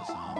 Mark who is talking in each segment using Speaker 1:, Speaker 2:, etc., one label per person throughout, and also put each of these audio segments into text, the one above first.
Speaker 1: because uh-huh.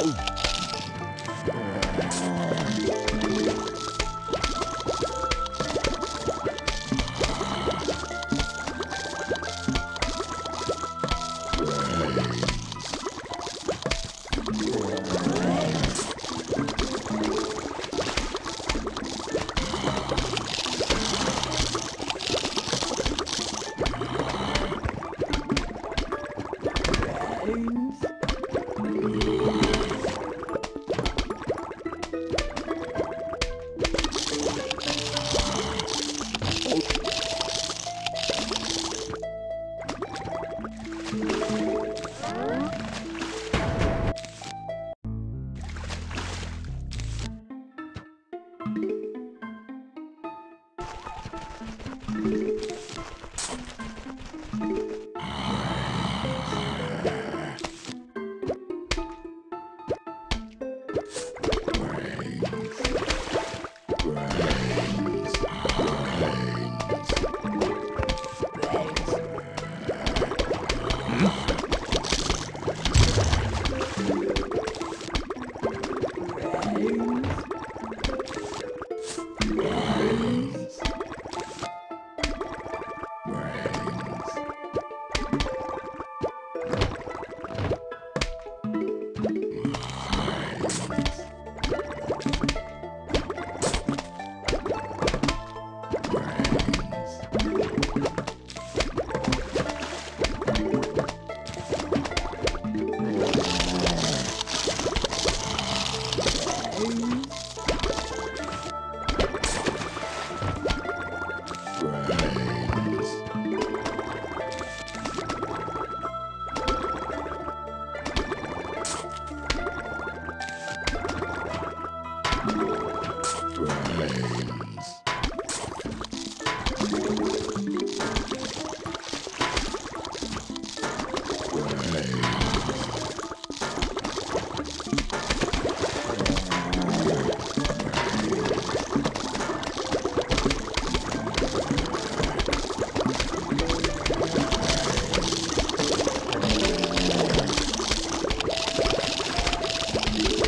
Speaker 1: Oh. Thank you. Thank you